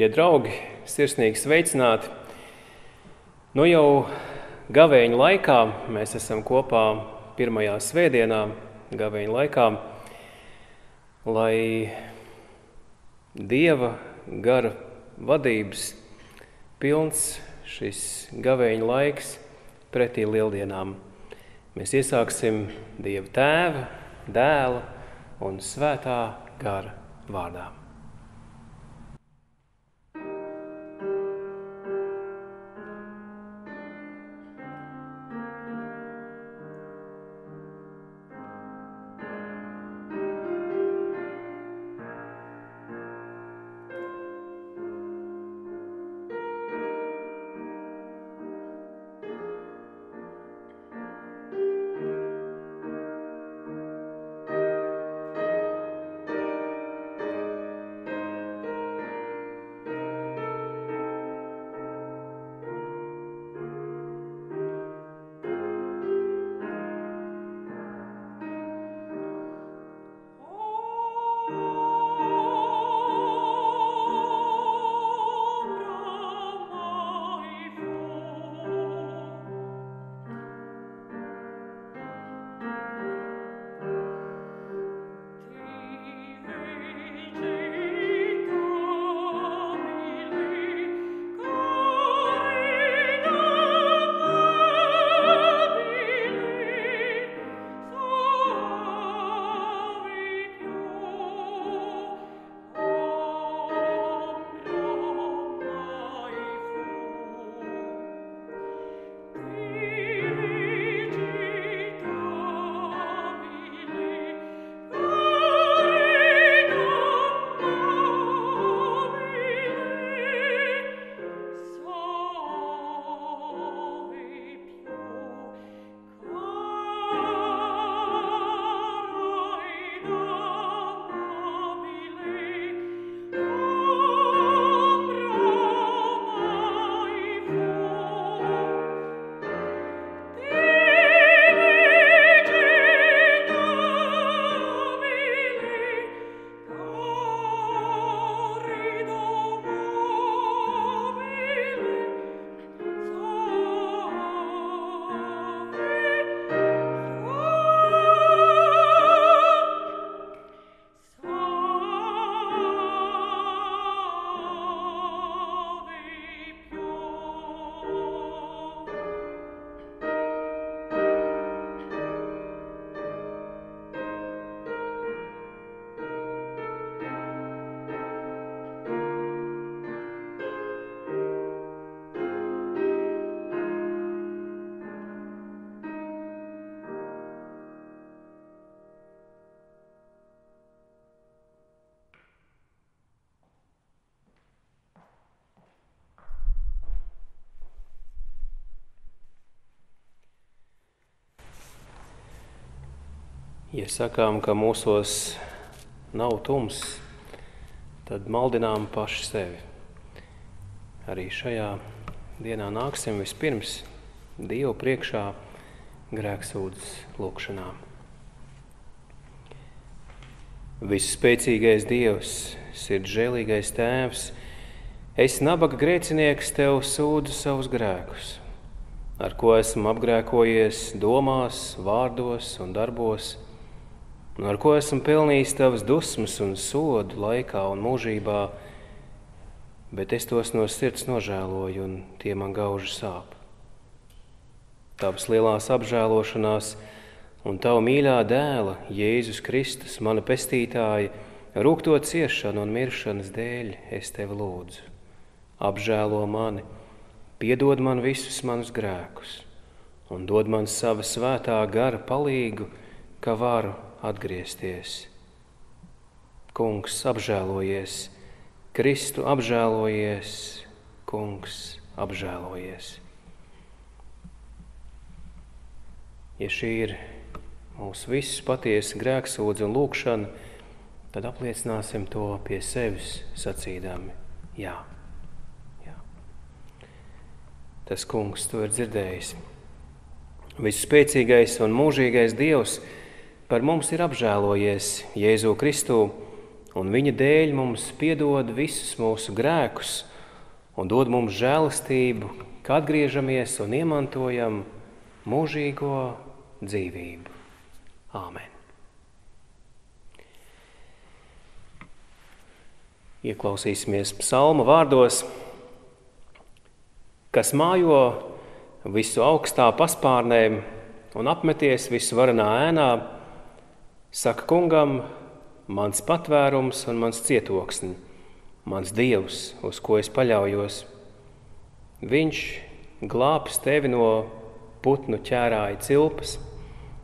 Mīļie draugi, sirsnīgi sveicināti! Nu jau gavēņa laikā mēs esam kopā pirmajā svētdienā, gavēņa laikā, lai Dieva gara vadības pilns šis gavēņa laiks pretī lieldienām. Mēs iesāksim Dieva tēva, dēla un svētā gara vārdā. Ja sakām, ka mūsos nav tums, tad maldinām paši sevi. Arī šajā dienā nāksim vispirms Dievu priekšā grēksūdzes lūkšanā. Visspēcīgais Dievs, sirdžēlīgais Tēvs, es nabaga grēcinieks Tev sūdzu savus grēkus, ar ko esmu apgrēkojies domās, vārdos un darbos – un ar ko esmu pelnījis tavas dusmas un sodu laikā un mūžībā, bet es tos no sirds nožēloju, un tie man gauži sāp. Tavas lielās apžēlošanās un tava mīļā dēla, Jēzus Kristus, mana pestītāja, rūkto ciešanu un miršanas dēļ, es tevi lūdzu. Apžēlo mani, piedod man visus manus grēkus un dod man sava svētā gara palīgu, ka varu atgriezties. Kungs apžēlojies, Kristu apžēlojies, Kungs apžēlojies. Ja šī ir mūsu visas patiesa grēksūdze un lūkšana, tad apliecināsim to pie sevis sacīdami jā. jā. Tas kungs to ir dzirdējis. Visspēcīgais un mūžīgais Dievs – par mums ir apžēlojies Jēzu Kristu un viņa dēļ mums piedod visus mūsu grēkus un dod mums žēlastību, kad atgriežamies un iemantojam mūžīgo dzīvību. Āmen! Ieklausīsimies psalma vārdos, kas mājo visu augstā paspārnē un apmeties visu varenā ēnā, saka kungam, mans patvērums un mans cietoksnis, mans dievs, uz ko es paļaujos. Viņš glābs tevi no putnu ķērāja cilpas,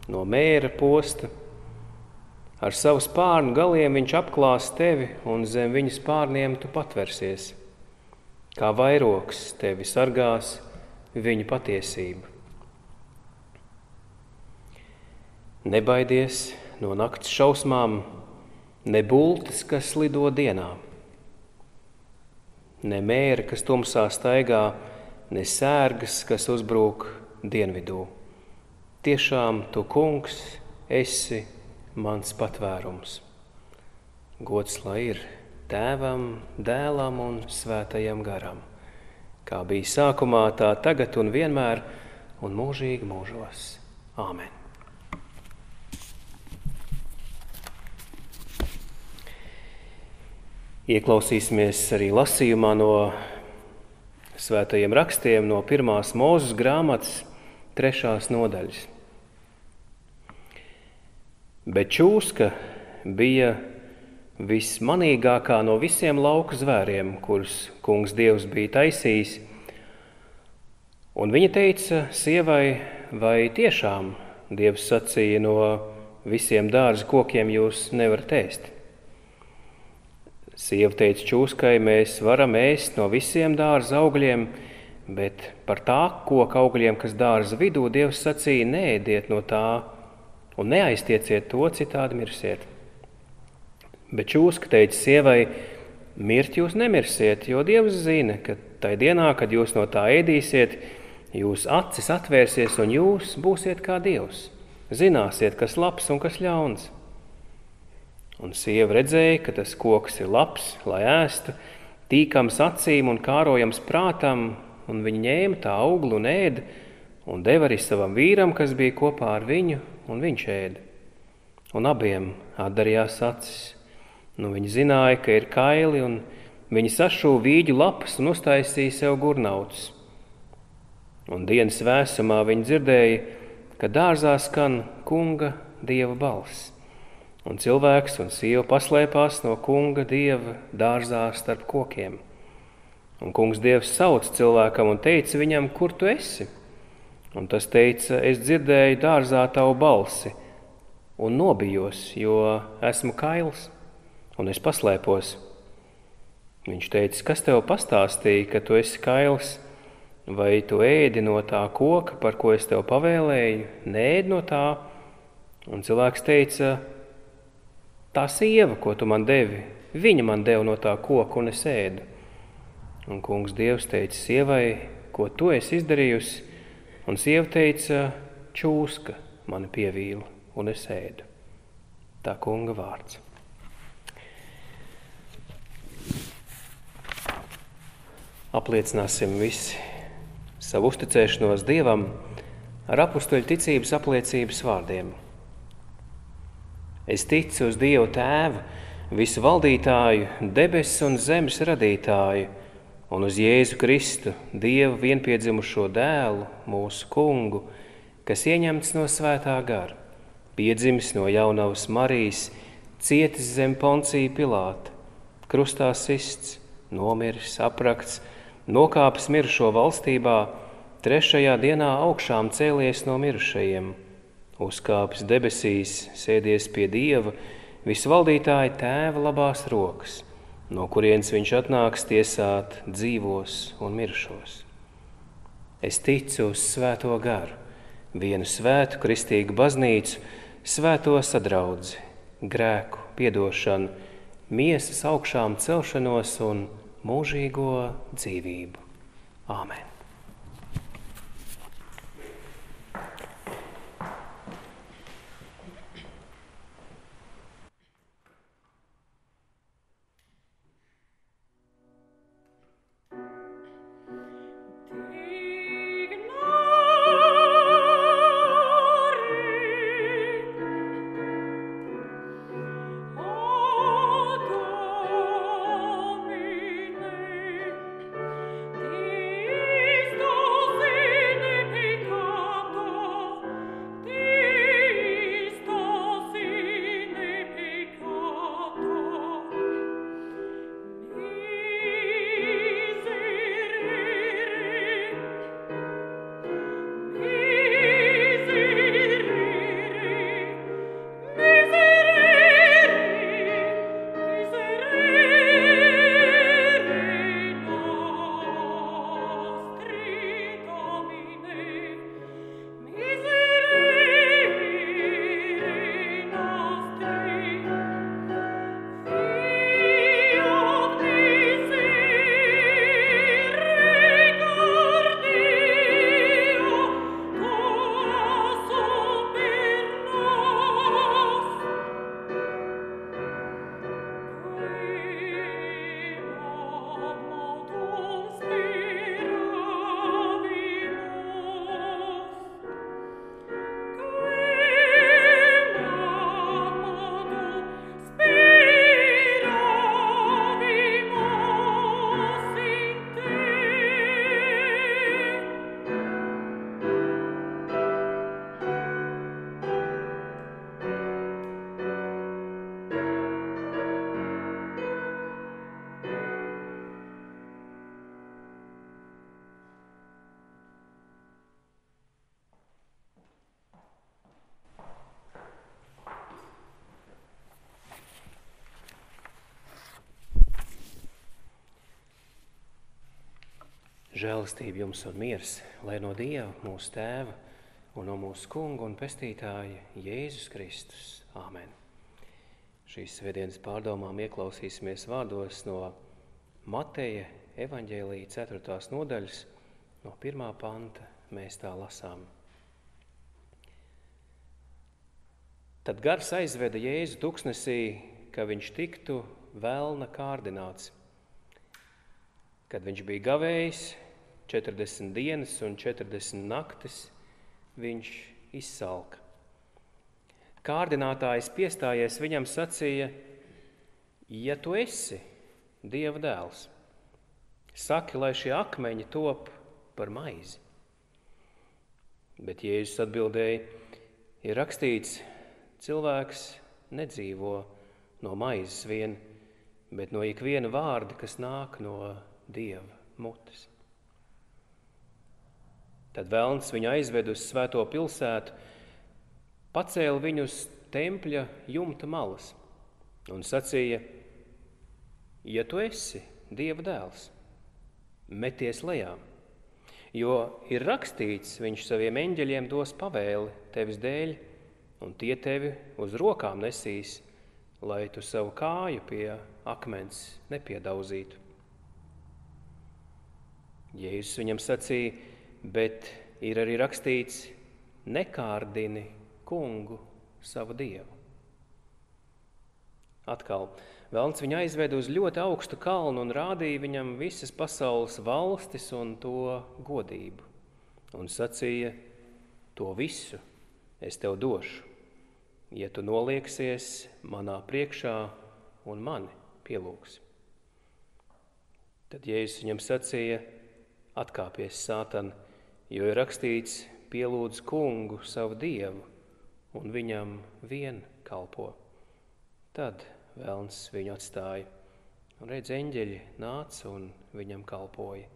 no mēra posta. Ar savu spārnu galiem viņš apklās tevi, un zem viņa spārniem tu patversies. Kā vairoks tevi sargās viņa patiesība. Nebaidies no nakts šausmām, ne bultas, kas lido dienā, ne mēra, kas tumsā staigā, ne sērgas, kas uzbrūk dienvidū. Tiešām tu, kungs, esi mans patvērums. Gods lai ir tēvam, dēlam un svētajam garam, kā bija sākumā, tā tagad un vienmēr un mūžīgi mūžos. Āmen! Ieklausīsimies arī lasījumā no svētajiem rakstiem, no pirmās mūzes grāmatas, trešās nodaļas. Bet čūska bija vismanīgākā no visiem lauku zvēriem, kurus kungs Dievs bija taisījis. Un viņa teica sievai, vai tiešām Dievs sacīja, no visiem dārza kokiem jūs nevarat ēst. Sieva teica čūskai, mēs varam ēst no visiem dārza augļiem, bet par tā koka augļiem, kas dārza vidū, Dievs sacīja, neēdiet no tā un neaiztieciet to, citādi mirsiet. Bet čūska teica sievai, mirt jūs nemirsiet, jo Dievs zina, ka tajā dienā, kad jūs no tā ēdīsiet, jūs acis atvērsies un jūs būsiet kā Dievs. Zināsiet, kas labs un kas ļauns. Un sieva redzēja, ka tas koks ir labs, lai ēstu, tīkams acīm un kārojams prātam, un viņa ņēma tā auglu un ēda, un deva arī savam vīram, kas bija kopā ar viņu, un viņš ēda. Un abiem atdarījās acis. Nu, viņi zināja, ka ir kaili, un viņi sašūva vīģu lapas un uztaisīja sev gurnautus. Un dienas vēsumā viņi dzirdēja, ka dārzā skan kunga dieva balss. Un cilvēks un sieva paslēpās no kunga dieva dārzā starp kokiem. Un kungs dievs sauc cilvēkam un teica viņam, kur tu esi? Un tas teica, es dzirdēju dārzā tavu balsi un nobijos, jo esmu kails un es paslēpos. Viņš teica, kas tev pastāstīja, ka tu esi kails, vai tu ēdi no tā koka, par ko es tev pavēlēju, nē, no tā. Un cilvēks teica, Tā sieva, ko tu man devi, viņa man deva no tā koka, un es ēdu. Un kungs Dievs teica sievai, ko tu esi izdarījusi, un sieva teica, čūska mani pievīla, un es ēdu. Tā kunga vārds. Apliecināsim visi savu uzticēšanos Dievam ar apakstuļu ticības apliecības vārdiem. Es ticu uz Dievu Tēvu, visu valdītāju, debesu un zemes radītāju, un uz Jēzu Kristu, Dieva vienpiedzimušo dēlu, mūsu kungu, kas ieņemts no svētā gara, piedzimis no jaunavas Marijas, cietis zem poncija Pilāta, krustā sists, nomiris, aprakts, nokāpis mirušo valstībā, trešajā dienā augšām cēlies no mirušajiem uzkāpis debesīs, sēdies pie Dieva, visvaldītāja tēva labās rokas, no kurienes viņš atnāks tiesāt dzīvos un miršos. Es ticu uz svēto garu, vienu svētu kristīgu baznīcu, svēto sadraudzi, grēku piedošanu, miesas augšām celšanos un mūžīgo dzīvību. Āmen! Žēlastība jums un miers, lai no Dieva, mūsu Tēva un no mūsu Kunga un Pestītāja Jēzus Kristus. Āmen! Šīs svētdienas pārdomām ieklausīsimies vārdos no Mateja evaņģēlīja 4. nodaļas, no 1. panta mēs tā lasām. Tad gars aizveda Jēzu tuksnesī, ka viņš tiktu vēlna kārdināts. Kad viņš bija gavējis 40 dienas un 40 naktis, viņš izsalka. Kārdinātājs piestājies viņam sacīja: Ja tu esi Dieva dēls, saki, lai šie akmeņi top par maizi. Bet Jēzus atbildēja: Ir rakstīts, cilvēks nedzīvo no maizes vien, bet no ikviena vārda, kas nāk no dieva mutes. Tad Vēlns viņu aizved uz svēto pilsētu, pacēla viņu uz tempļa jumta malas un sacīja: Ja tu esi Dieva dēls, meties lejā, jo ir rakstīts, viņš saviem eņģeļiem dos pavēli tevis dēļ, un tie tevi uz rokām nesīs, lai tu savu kāju pie akmens nepiedauzītu. Jēzus viņam sacīja, bet ir arī rakstīts: nekārdini kungu, savu dievu. Atkal Vēlns viņu aizveda uz ļoti augstu kalnu un rādīja viņam visas pasaules valstis un to godību. Un sacīja: To visu es tev došu, ja tu nolieksies manā priekšā un mani pielūgsi. Tad Jēzus viņam sacīja: atkāpies sātan, jo ir rakstīts, pielūdz kungu savu dievu un viņam vien kalpo. Tad vēlns viņu atstāja, un redz, eņģeļi nāca un viņam kalpoja.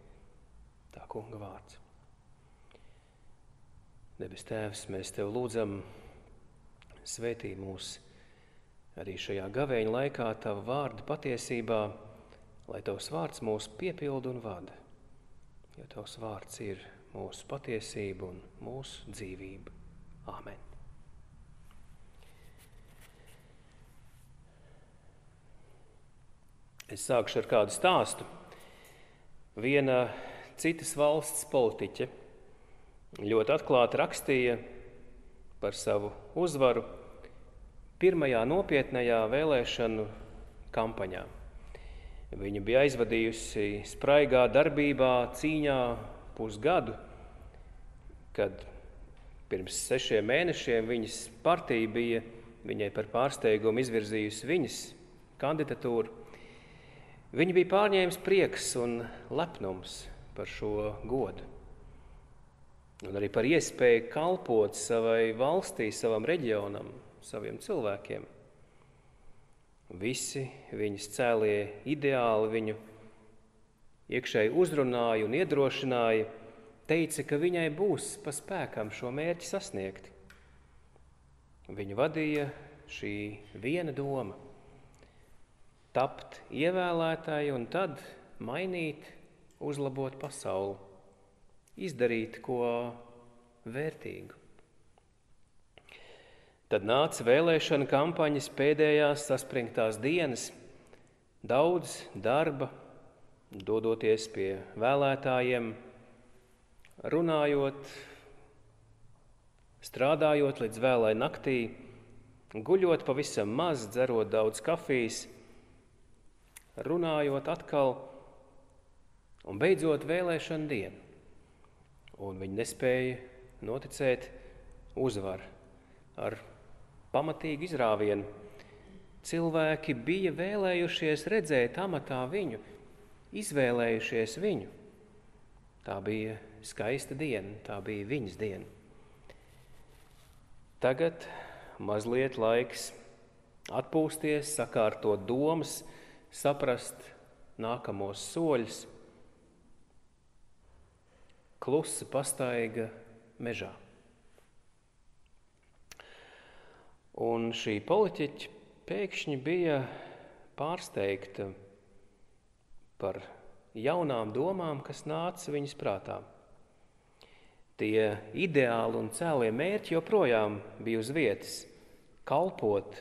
Tā kunga vārds. Debes Tēvs, mēs Tev lūdzam, svētī mūs arī šajā gavēņa laikā, Tava vārda patiesībā, lai Tavs vārds mūs piepilda un vada jo Tavs vārds ir mūsu patiesība un mūsu dzīvība. Āmen! Es sākšu ar kādu stāstu. Viena citas valsts politiķe ļoti atklāti rakstīja par savu uzvaru pirmajā nopietnējā vēlēšanu kampaņā. Viņa bija aizvadījusi spraigā darbībā, cīņā pusgadu, kad pirms sešiem mēnešiem viņas partija bija viņai par pārsteigumu izvirzījusi viņas kandidatūru. Viņa bija pārņēmis prieks un lepnums par šo godu. Un arī par iespēju kalpot savai valstī, savam reģionam, saviem cilvēkiem. Visi viņas cēlie ideāli viņu iekšēji uzrunāja un iedrošināja, teica, ka viņai būs pa spēkam šo mērķi sasniegt. Viņu vadīja šī viena doma - tapt ievēlētāji un tad mainīt, uzlabot pasauli, izdarīt ko vērtīgu. Tad nāca vēlēšana kampaņas pēdējās saspringtās dienas, daudz darba, dodoties pie vēlētājiem, runājot, strādājot līdz vēlai naktī, guļot pavisam maz, dzerot daudz kafijas, runājot atkal un beidzot vēlēšana dienu. Un viņi nespēja noticēt uzvaru ar pamatīgu izrāvienu. Cilvēki bija vēlējušies redzēt amatā viņu, izvēlējušies viņu. Tā bija skaista diena, tā bija viņas diena. Tagad mazliet laiks atpūsties, sakārtot domas, saprast nākamos soļus. Klusa pastaiga mežā. Un šī politiķa pēkšņi bija pārsteigta par jaunām domām, kas nāca viņas prātā. Tie ideāli un cēlie mērķi joprojām bija uz vietas - kalpot,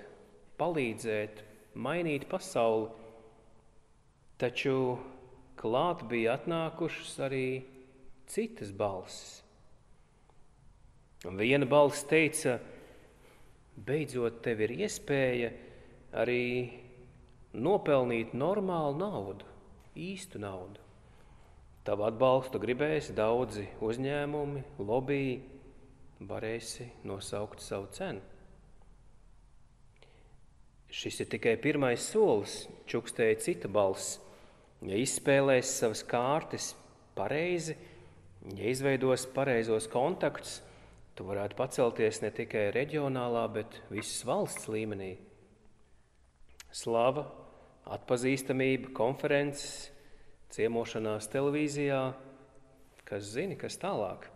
palīdzēt, mainīt pasauli. Taču klāt bija atnākušas arī citas balsis. Viena balss teica, beidzot, tev ir iespēja arī nopelnīt normālu naudu, īstu naudu. Tavu atbalstu gribēs daudzi uzņēmumi, lobby, varēsi nosaukt savu cenu. Šis ir tikai pirmais solis, čukstēja cita balss. Ja izspēlēs savas kārtas pareizi, ja izveidos pareizos kontaktus, tu varētu pacelties ne tikai reģionālā, bet visas valsts līmenī. Slava, atpazīstamība, konferences, ciemošanās televīzijā, kas zina, kas tālāk.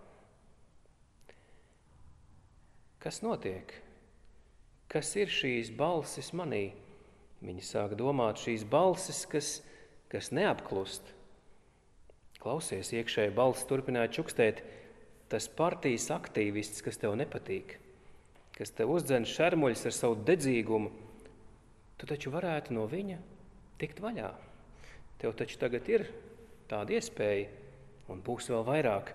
Kas notiek? Kas ir šīs balsis manī? Viņi sāk domāt šīs balsis, kas, kas neapklust. Klausies, iekšēji balss turpināja čukstēt, tas partijas aktīvists, kas tev nepatīk, kas tev uzdzen šermuļus ar savu dedzīgumu, tu taču varētu no viņa tikt vaļā. Tev taču tagad ir tāda iespēja, un būs vēl vairāk.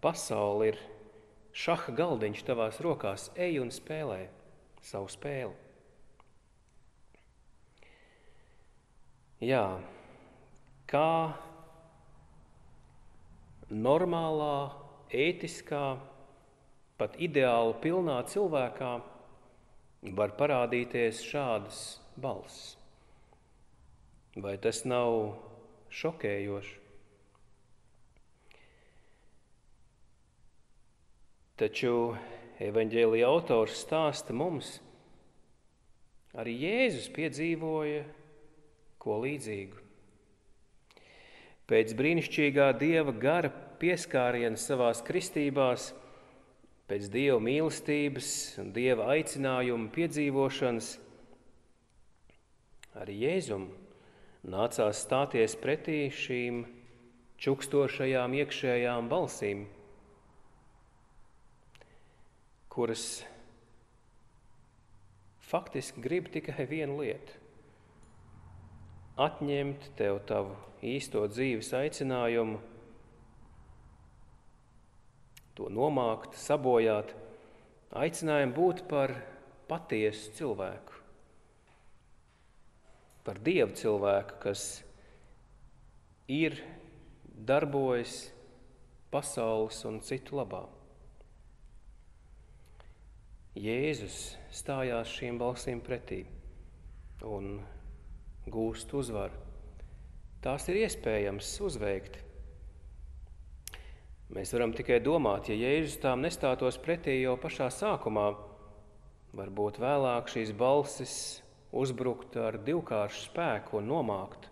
Pasaule ir šaha galdiņš tavās rokās, ej un spēlē savu spēli. Jā, kā normālā, ētiskā, pat ideāli pilnā cilvēkā var parādīties šādas balss. Vai tas nav šokējoši? Taču evanģēlija autors stāsta mums, arī Jēzus piedzīvoja ko līdzīgu. Pēc brīnišķīgā dieva gara pieskāriena savā kristībās, pēc dieva mīlestības un dieva aicinājuma piedzīvošanas, arī Jēzum nācās stāties pretī šīm čukstošajām iekšējām balsīm, kuras faktiski grib tikai vienu lietu - atņemt tev tavu īsto dzīves aicinājumu, to nomākt, sabojāt, aicinājumu būt par patiesu cilvēku par dievu cilvēku, kas ir, darbojas pasaules un citu labā. Jēzus stājās šīm balsīm pretī un gūst uzvaru. Tās ir iespējams uzveikt. Mēs varam tikai domāt, ja Jēzus tām nestātos pretī jau pašā sākumā, varbūt vēlāk šīs balsis uzbrukt ar divkāršu spēku un nomākt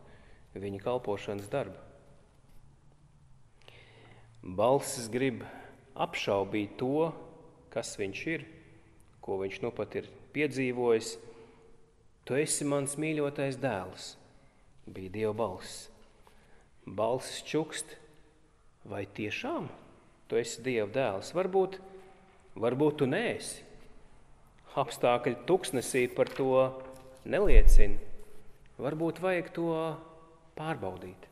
viņa kalpošanas darbu. Balsis grib apšaubīt to, kas viņš ir, ko viņš nu pat ir piedzīvojis. Tu esi mans mīļotais dēls, bija Dieva balss. Balsis čukst, vai tiešām tu esi Dieva dēls? Varbūt, varbūt tu neesi. Apstākļi tuksnesī par to neliecina, varbūt vajag to pārbaudīt.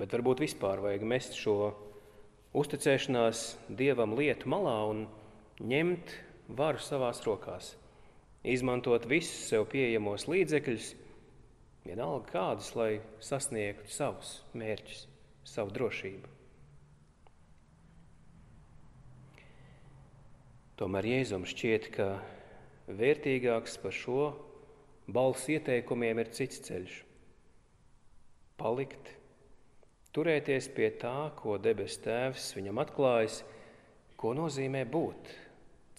Bet varbūt vispār vajag mest šo uzticēšanās dievam lietu malā un ņemt varu savās rokās, izmantot visus sev pieejamos līdzekļus, vienalga kādus, lai sasniegtu savus mērķus, savu drošību. Tomēr Jēzum šķiet, ka Vērtīgāks par šo balsu ieteikumiem ir cits ceļš. Palikt, turēties pie tā, ko debes Tēvs viņam atklājis, ko nozīmē būt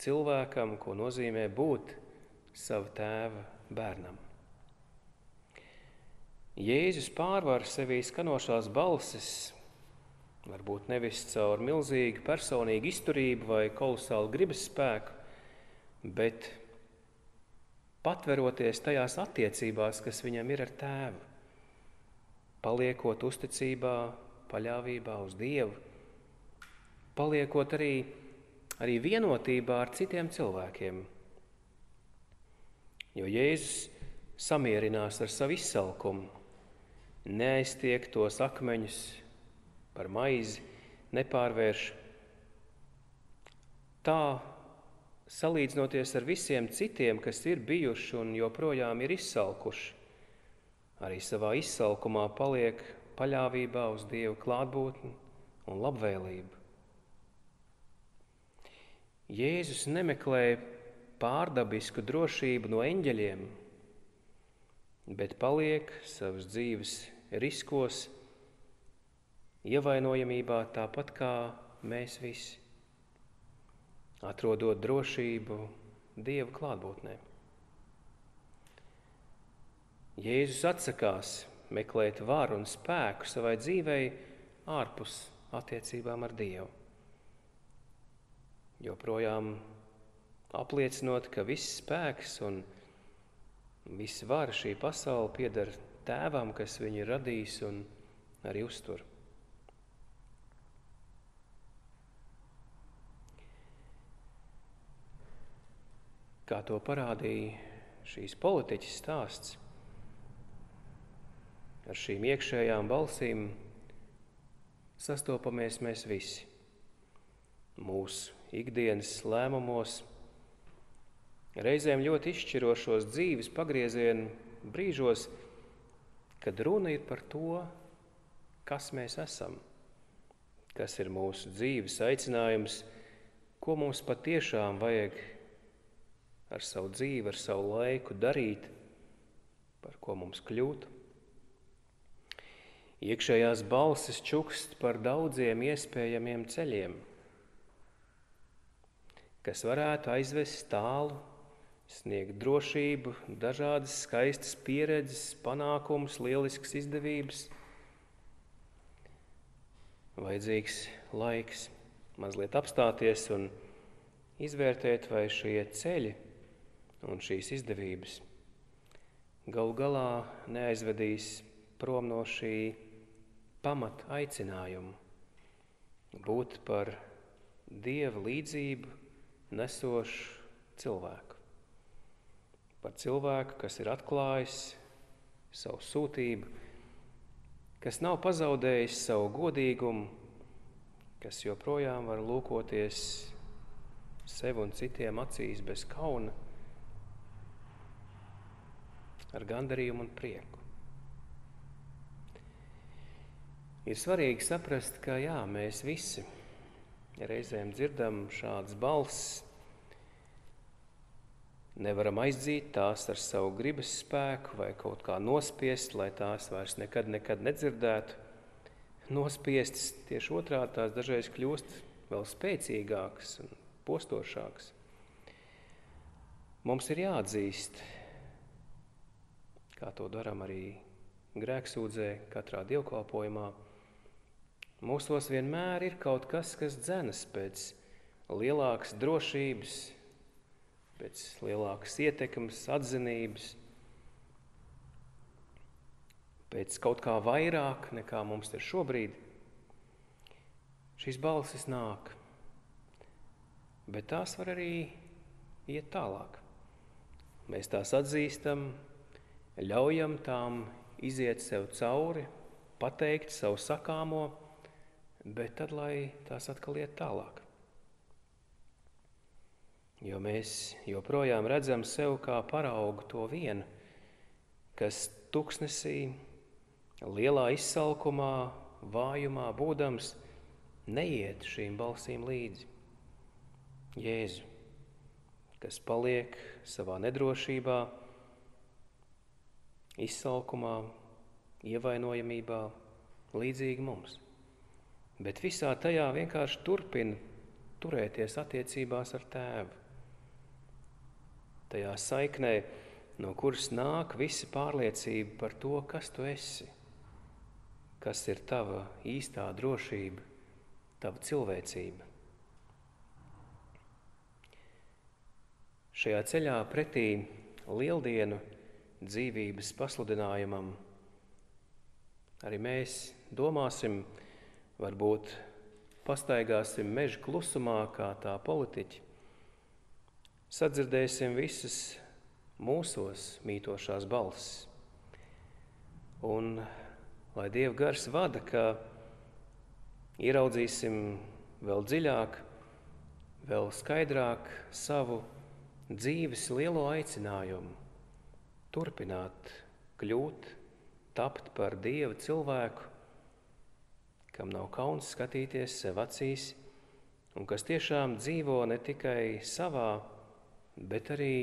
cilvēkam, ko nozīmē būt sava tēva bērnam. Jēzus pārvar sevī skanošās balsis, varbūt nevis caur milzīgu personīgu izturību vai kolosālu gribas spēku, bet patveroties tajās attiecībās, kas viņam ir ar tēvu. paliekot uzticībā, paļāvībā uz Dievu, paliekot arī, arī vienotībā ar citiem cilvēkiem. Jo Jēzus samierinās ar savu izsalkumu, neaiztiek tos akmeņus par maizi, nepārvērš. Tā, salīdzinoties ar visiem citiem, kas ir bijuši un joprojām ir izsalkuši, arī savā izsalkumā paliek paļāvībā uz Dievu klātbūtni un labvēlību. Jēzus nemeklē pārdabisku drošību no eņģeļiem, bet paliek savas dzīves riskos, ievainojamībā tāpat kā mēs visi, atrodot drošību Dieva klātbūtnē. Jēzus atsakās meklēt varu un spēku savai dzīvei ārpus attiecībām ar Dievu. Joprojām apliecinot, ka viss spēks un visa vara šī pasaule pieder tēvam, kas viņu ir radījis un arī uztur. Kā to parādīja šīs politiķis stāsts, ar šīm iekšējām balsīm sastopamies mēs visi. Mūsu ikdienas lēmumos, Reizēm ļoti izšķirošos dzīves pagriezienu brīžos, kad runa ir par to, kas mēs esam, kas ir mūsu dzīves aicinājums, ko mums patiešām vajag ar savu dzīvi, ar savu laiku darīt, par ko mums kļūt. Iekšējās balsis čukst par daudziem iespējamiem ceļiem, kas varētu aizvest tālu sniegt drošību, dažādas skaistas pieredzes, panākumus, lieliskas izdevības. Vajadzīgs laiks mazliet apstāties un izvērtēt, vai šie ceļi un šīs izdevības galu galā neaizvedīs prom no šī pamata aicinājuma būt par dieva līdzību nesošu cilvēku. Par cilvēku, kas ir atklājis savu sūtību, kas nav pazaudējis savu godīgumu, kas joprojām var lūkoties sev un citiem acīs bez kauna, ar gandarījumu un prieku. Ir svarīgi saprast, ka jā, mēs visi reizēm dzirdam šādas balss, Nevaram aizdzīt tās ar savu gribas spēku vai kaut kā nospiest, lai tās vairs nekad, nekad nedzirdētu. Nospiestas tieši otrādi tās dažreiz kļūst vēl spēcīgākas un postošākas. Mums ir jāatzīst, kā to darām arī grēksūdzē, katrā dievkalpojumā. Mūsos vienmēr ir kaut kas, kas dzenas pēc lielākas drošības, pēc lielākas ietekmes, atzinības, pēc kaut kā vairāk nekā mums ir šobrīd. Šīs balsis nāk, bet tās var arī iet tālāk. Mēs tās atzīstam, ļaujam tām iziet sev cauri, pateikt savu sakāmo, bet tad lai tās atkal iet tālāk. Jo mēs joprojām redzam sev kā paraugu to vienu, kas tuksnesī, lielā izsalkumā, vājumā būdams, neiet šīm balsīm līdzi. Jēzu, kas paliek savā nedrošībā, izsalkumā, ievainojamībā, līdzīgi mums. Bet visā tajā vienkārši turpina turēties attiecībās ar tēvu tajā saiknē, no kuras nāk visa pārliecība par to, kas tu esi, kas ir tava īstā drošība, tava cilvēcība. Šajā ceļā pretī lieldienu dzīvības pasludinājumam Arī mēs domāsim, varbūt pastaigāsim meža klusumā, kā tā politiķi. Sadzirdēsim visas mūsos mītošās balss. Un lai Dieva gars vada, ka ieraudzīsim vēl dziļāk, vēl skaidrāk savu dzīves lielo aicinājumu, turpināt, kļūt, tapt par Dieva cilvēku, kam nav kauns skatīties sev acīs, un kas tiešām dzīvo ne tikai savā, bet arī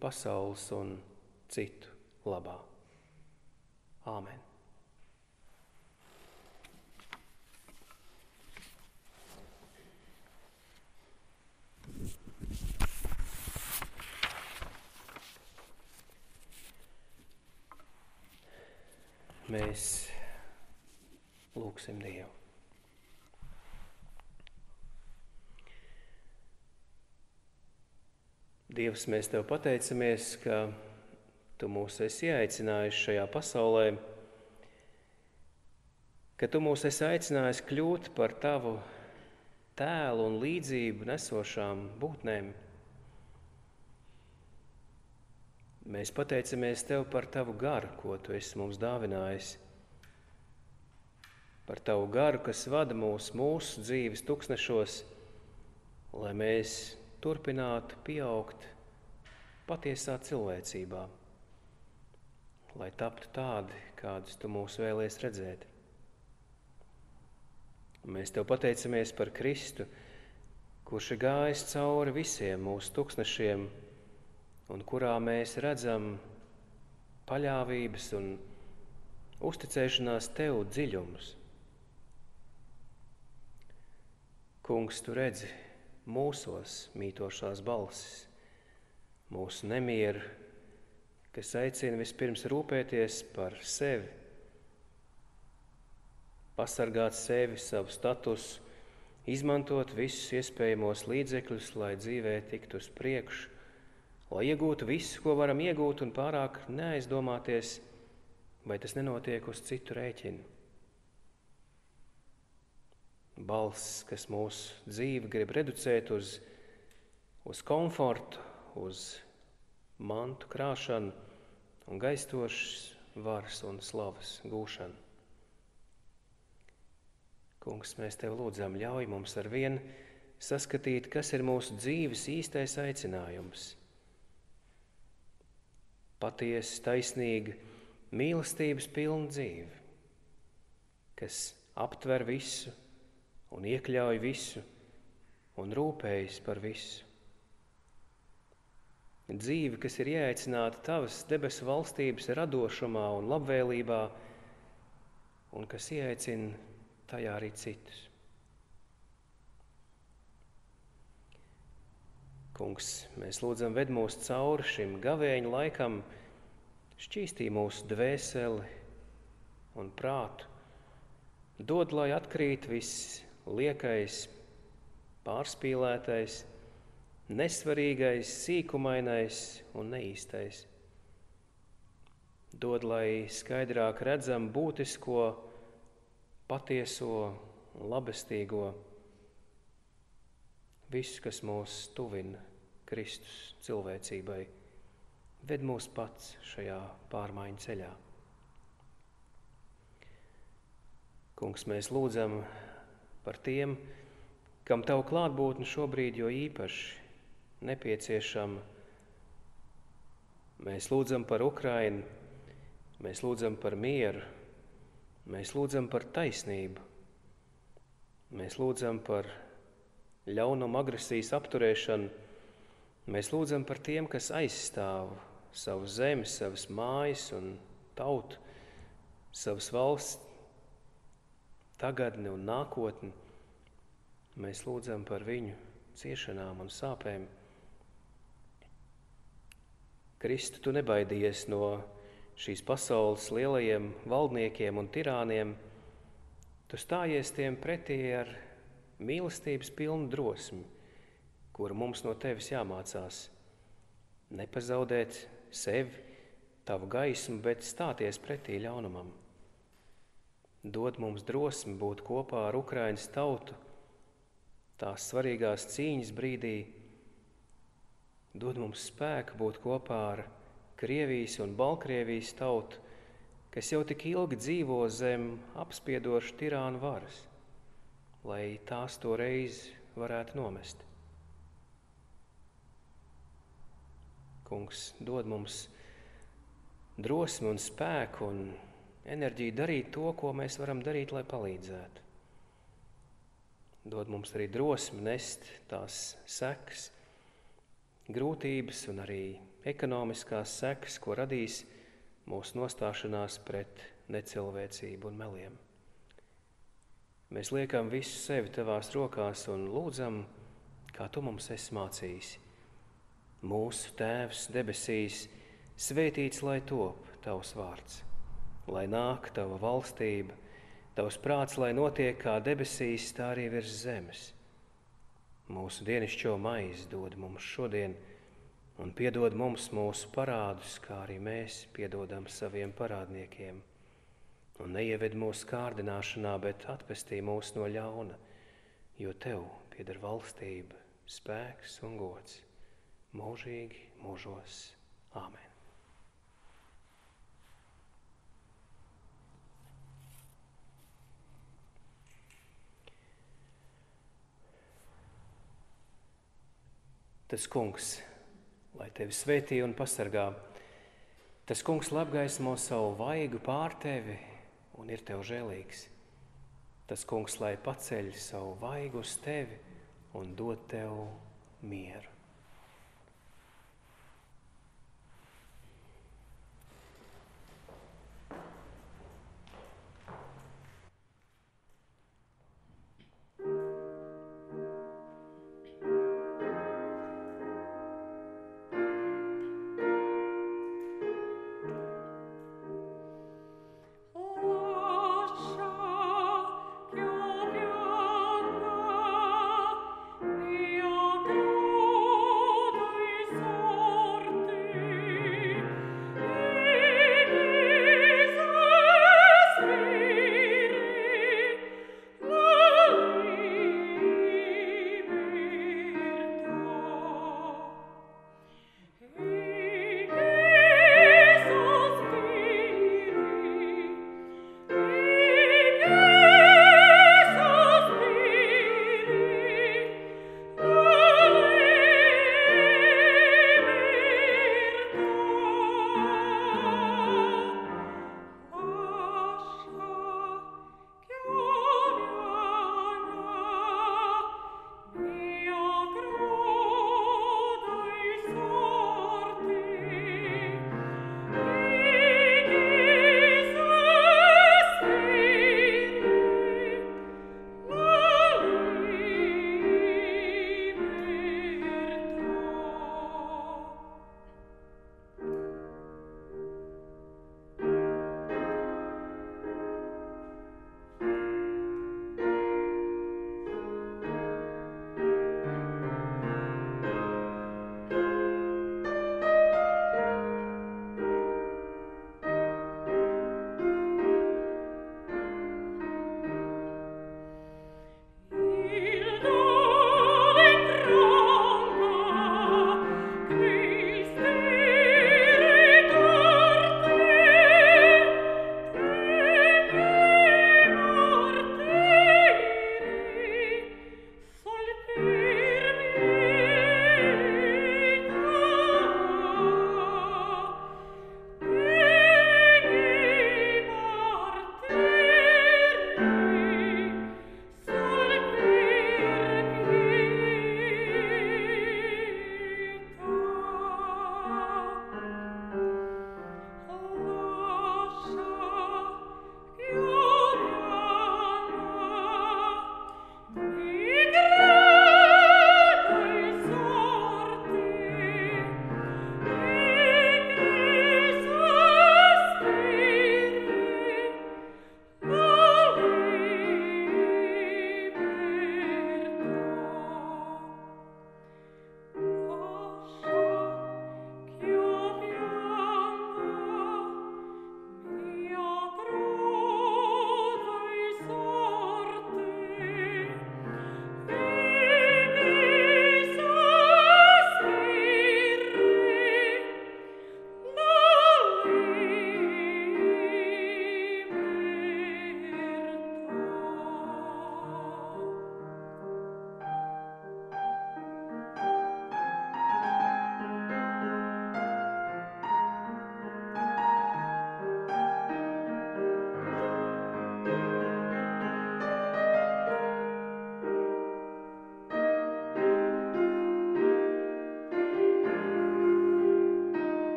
pasaules un citu labā. Āmen! Mēs lūgsim Dievu. Dievs, mēs Tev pateicamies, ka Tu mūs esi aicinājis šajā pasaulē, ka Tu mūs esi aicinājis kļūt par Tavu tēlu un līdzību nesošām būtnēm. Mēs pateicamies Tev par Tavu garu, ko Tu esi mums dāvinājis. Par Tavu garu, kas vada mūs mūsu dzīves tuksnešos, lai mēs turpinātu pieaugt patiesā cilvēcībā, lai taptu tādi, kādus Tu mūs vēlies redzēt. Mēs Tev pateicamies par Kristu, kurš ir gājis cauri visiem mūsu tuksnešiem, un kurā mēs redzam paļāvības un uzticēšanās tev dziļumus. Kungs, tu redzi mūsos mītošās balsis, mūsu nemieru, kas aicina vispirms rūpēties par sevi, pasargāt sevi, savu statusu, izmantot visus iespējamos līdzekļus, lai dzīvē tiktu uz priekšu lai iegūtu visu, ko varam iegūt, un pārāk neaizdomāties, vai tas nenotiek uz citu rēķinu. Balss, kas mūsu dzīvi grib reducēt uz, uz komfortu, uz mantu krāšanu un gaistošas varas un slavas gūšanu. Kungs, mēs tev lūdzam, ļauj mums ar vienu saskatīt, kas ir mūsu dzīves īstais aicinājums patiesa, taisnīga, mīlestības pilna dzīve, kas aptver visu un iekļauj visu un rūpējas par visu. Dzīve, kas ir ieaicināta tavas debesu valstības radošumā un labvēlībā, un kas ieaicina tajā arī citus. Kungs, mēs lūdzam, ved mūs cauri šim gavēņa laikam, šķīstī mūsu dvēseli un prātu. Dod, lai atkrīt viss liekais, pārspīlētais, nesvarīgais, sīkumainais un neīstais. Dod, lai skaidrāk redzam būtisko, patieso labestīgo Viss, kas mūs tuvina Kristus cilvēcībai, ved mūs pats šajā pārmaiņu ceļā. Kungs, mēs lūdzam par tiem, kam tavu klātbūtni šobrīd jo īpaši nepieciešama. Mēs lūdzam par Ukrajinu, mēs lūdzam par mieru, mēs lūdzam par taisnību, mēs lūdzam par ļaunuma, agresijas apturēšanu, mēs lūdzam par tiem, kas aizstāv savu zemi, savas mājas un tautu, savas valsts tagadni un nākotni. Mēs lūdzam par viņu ciešanām un sāpēm. Kristu, tu nebaidījies no šīs pasaules lielajiem valdniekiem un tirāniem. Tu stājies tiem pretī ar mīlestības pilnu drosmi, kuru mums no tevis jāmācās. Nepazaudēt sevi, tavu gaismu, bet stāties pretī ļaunumam. dod mums drosmi būt kopā ar Ukraiņas tautu, tās svarīgās cīņas brīdī, dod mums spēku būt kopā ar Krievijas un Baltkrievijas tautu, kas jau tik ilgi dzīvo zem apspiedošu tirānu varas, lai tās to reizi varētu nomest. Kungs dod mums drosmi un spēku un enerģiju darīt to, ko mēs varam darīt, lai palīdzētu. Dod mums arī drosmi nest tās sekas, grūtības un arī ekonomiskās sekas, ko radīs mūsu nostāšanās pret necilvēcību un meliem. Mēs liekam visu sevi tavās rokās un lūdzam, kā tu mums esi mācījis. Mūsu Tēvs debesīs, svētīts lai top tavs vārds, lai nāk tava valstība, tavs prāts, lai notiek kā debesīs, tā arī virs zemes. Mūsu dienascho maizi dod mums šodien, un piedod mums mūsu parādus, kā arī mēs piedodam saviem parādniekiem. Un neieved mūsu kārdināšanā, bet atpestī mūs no ļauna, jo tev pieder valstība, spēks un gods mūžīgi mūžos. Āmen! Tas kungs, lai tevi svētī un pasargā, tas kungs apgaismo savu vaigu pār tevi un ir tev žēlīgs. Tas kungs, lai paceļ savu vaigu uz tevi un dod tev mieru.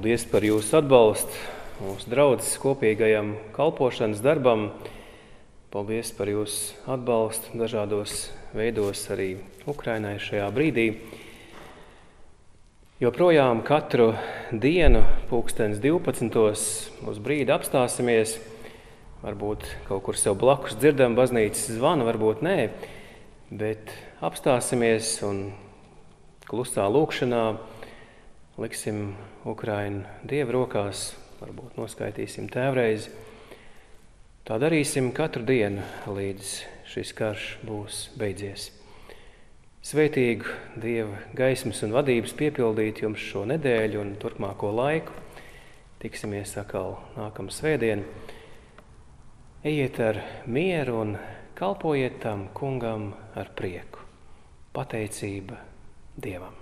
Paldies par jūsu atbalstu mūsu draudzes kopīgajam kalpošanas darbam. Paldies par jūsu atbalstu dažādos veidos arī Ukrainai šajā brīdī. Joprojām katru dienu, pulkstenis 12. uz brīdi apstāsimies. Varbūt kaut kur sev blakus dzirdam baznīcas zvanu, varbūt nē, bet apstāsimies un klusā lūkšanā liksim Ukraiņu dievu rokās, varbūt noskaitīsim tēvreizi. Tā darīsim katru dienu, līdz šis karš būs beidzies. Svētīgu dieva gaismas un vadības piepildīt jums šo nedēļu un turpmāko laiku. Tiksimies atkal nākamā svētdiena. Ejiet ar mieru un kalpojiet tam kungam ar prieku. Pateicība Dievam!